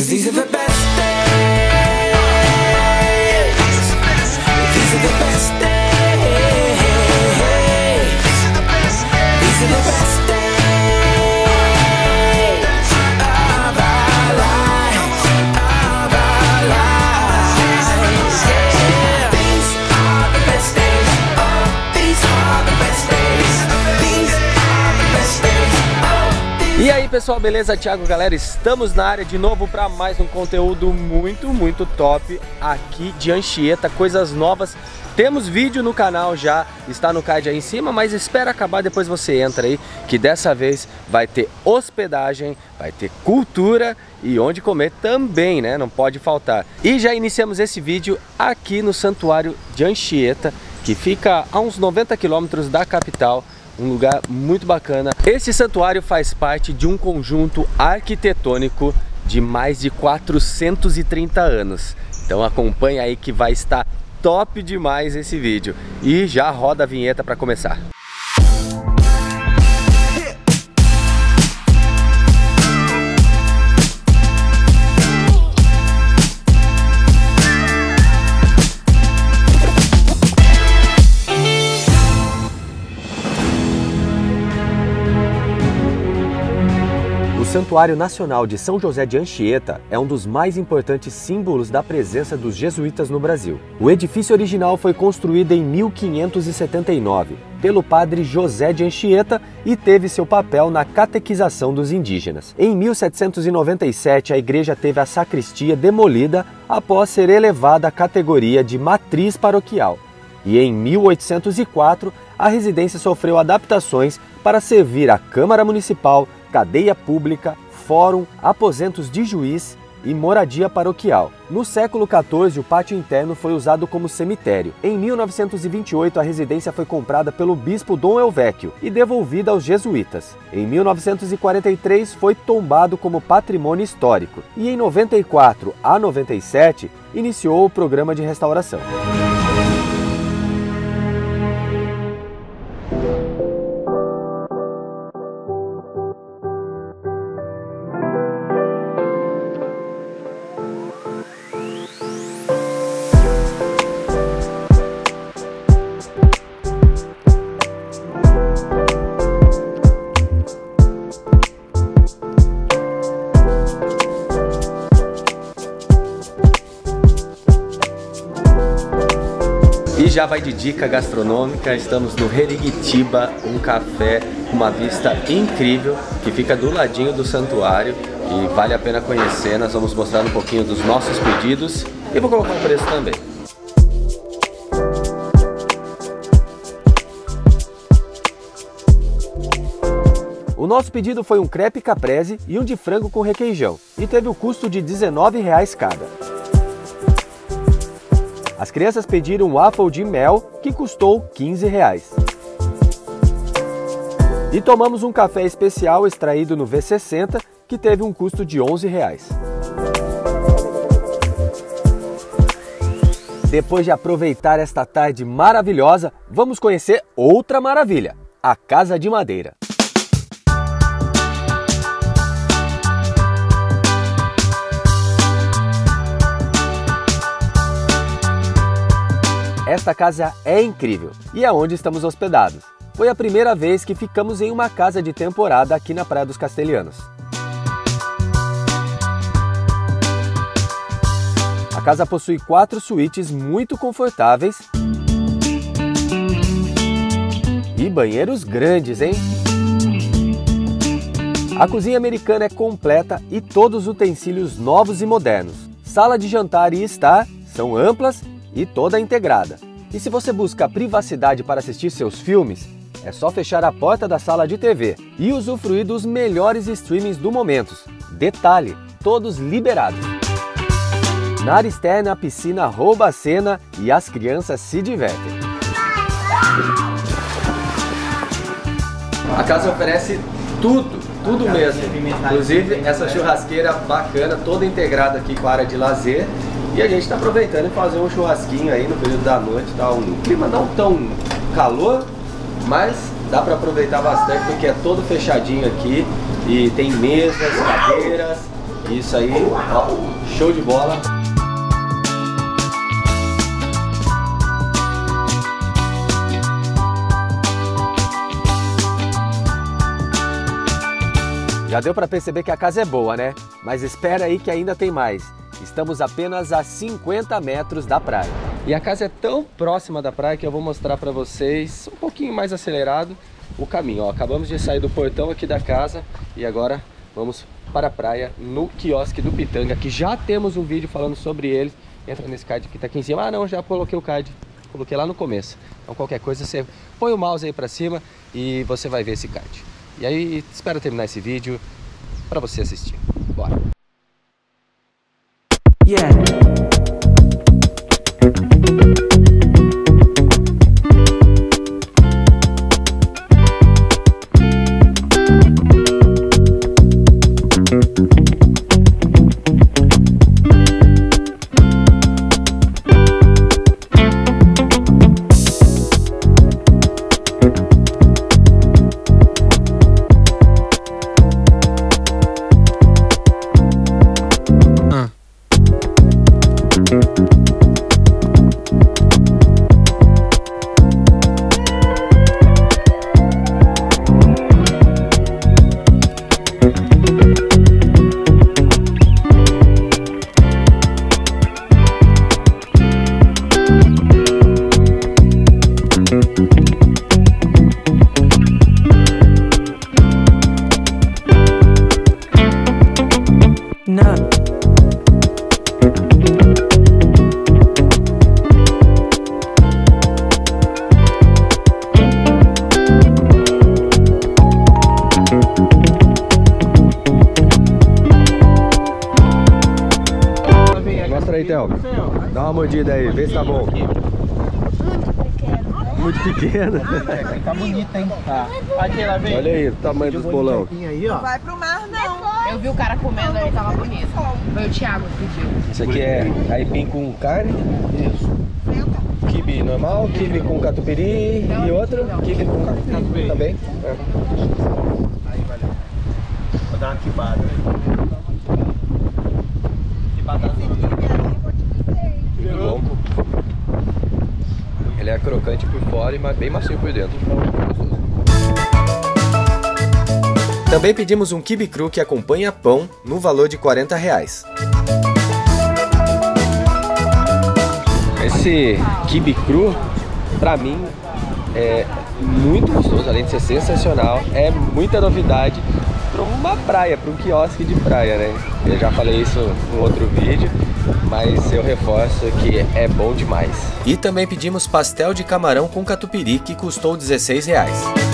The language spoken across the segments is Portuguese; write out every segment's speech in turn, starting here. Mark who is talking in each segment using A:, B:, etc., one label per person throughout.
A: Cause these are the best days.
B: Pessoal, beleza? Thiago, galera, estamos na área de novo para mais um conteúdo muito, muito top aqui de Anchieta, coisas novas. Temos vídeo no canal já, está no card aí em cima, mas espera acabar, depois você entra aí, que dessa vez vai ter hospedagem, vai ter cultura e onde comer também, né? Não pode faltar. E já iniciamos esse vídeo aqui no Santuário de Anchieta, que fica a uns 90 quilômetros da capital, um lugar muito bacana. Esse santuário faz parte de um conjunto arquitetônico de mais de 430 anos. Então acompanha aí que vai estar top demais esse vídeo. E já roda a vinheta para começar. Santuário Nacional de São José de Anchieta é um dos mais importantes símbolos da presença dos jesuítas no Brasil. O edifício original foi construído em 1579 pelo padre José de Anchieta e teve seu papel na catequização dos indígenas. Em 1797, a igreja teve a sacristia demolida após ser elevada à categoria de matriz paroquial. E em 1804, a residência sofreu adaptações para servir a Câmara Municipal, cadeia pública, fórum, aposentos de juiz e moradia paroquial. No século XIV, o pátio interno foi usado como cemitério. Em 1928, a residência foi comprada pelo bispo Dom Elvecchio e devolvida aos jesuítas. Em 1943, foi tombado como patrimônio histórico. E em 94 a 97, iniciou o programa de restauração. Vai de dica gastronômica, estamos no Herigitiba, um café com uma vista incrível que fica do ladinho do santuário e vale a pena conhecer. Nós vamos mostrar um pouquinho dos nossos pedidos e vou colocar o preço também. O nosso pedido foi um crepe caprese e um de frango com requeijão e teve o custo de R$19,00 cada. As crianças pediram um waffle de mel que custou 15 reais. E tomamos um café especial extraído no V60 que teve um custo de 11 reais. Depois de aproveitar esta tarde maravilhosa, vamos conhecer outra maravilha, a Casa de Madeira. Esta casa é incrível e é onde estamos hospedados. Foi a primeira vez que ficamos em uma casa de temporada aqui na Praia dos Castelhanos. A casa possui quatro suítes muito confortáveis e banheiros grandes, hein? A cozinha americana é completa e todos os utensílios novos e modernos. Sala de jantar e estar são amplas e toda integrada. E se você busca privacidade para assistir seus filmes, é só fechar a porta da sala de TV e usufruir dos melhores streamings do momento. Detalhe, todos liberados. Na área externa, a piscina rouba a cena e as crianças se divertem. A casa oferece tudo, tudo mesmo. Inclusive essa churrasqueira bacana, toda integrada aqui com a área de lazer. E a gente está aproveitando e fazer um churrasquinho aí no período da noite, tá? Um clima não tão calor, mas dá para aproveitar bastante porque é todo fechadinho aqui e tem mesas, cadeiras Isso aí, ó, show de bola. Já deu para perceber que a casa é boa, né? Mas espera aí que ainda tem mais. Estamos apenas a 50 metros da praia. E a casa é tão próxima da praia que eu vou mostrar para vocês, um pouquinho mais acelerado, o caminho. Ó, acabamos de sair do portão aqui da casa e agora vamos para a praia no quiosque do Pitanga, que já temos um vídeo falando sobre ele. Entra nesse card que tá aqui em cima. Ah, não, já coloquei o card. Coloquei lá no começo. Então qualquer coisa você põe o mouse aí para cima e você vai ver esse card. E aí, espero terminar esse vídeo para você assistir. Bora!
A: Yeah.
B: Mostra aí, Theo. Dá uma mordida aí, vê se tá bom. Muito pequeno.
C: Tá bonita, hein? Tá. Aqui, ela vem.
B: Olha aí o tamanho dos bolão.
C: aí, ó.
D: Vai pro mar, não.
E: Eu vi o cara comendo aí, tava bonito. Foi o Thiago que pediu.
B: Isso aqui é aipim com carne.
C: Isso.
B: Kibe normal, kibe com catupiry e outro kibe com catupiry também. É.
C: Aí, valeu. Vou dar uma quibada. Quibada.
B: Muito bom. Ele é crocante por fora e bem macio por dentro. Também pedimos um kibe cru que acompanha pão no valor de 40 reais. Esse kibe cru, pra mim, é muito gostoso, além de ser sensacional, é muita novidade para uma praia, para um quiosque de praia, né? Eu já falei isso no outro vídeo, mas eu reforço que é bom demais. E também pedimos pastel de camarão com catupiry que custou 16 reais.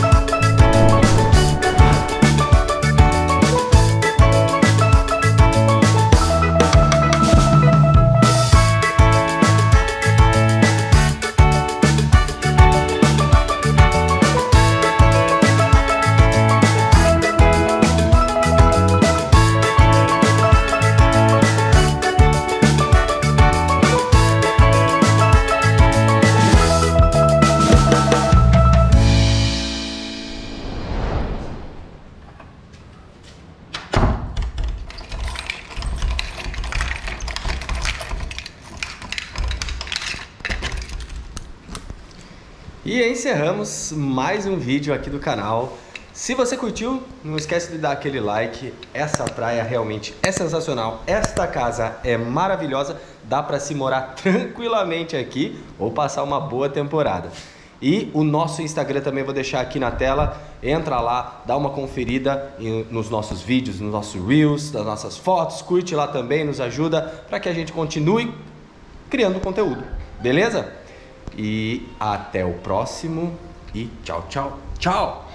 B: E encerramos mais um vídeo aqui do canal. Se você curtiu, não esquece de dar aquele like. Essa praia realmente é sensacional. Esta casa é maravilhosa. Dá para se morar tranquilamente aqui ou passar uma boa temporada. E o nosso Instagram também vou deixar aqui na tela. Entra lá, dá uma conferida nos nossos vídeos, nos nossos reels, das nossas fotos. Curte lá também, nos ajuda para que a gente continue criando conteúdo. Beleza? E até o próximo e tchau, tchau, tchau!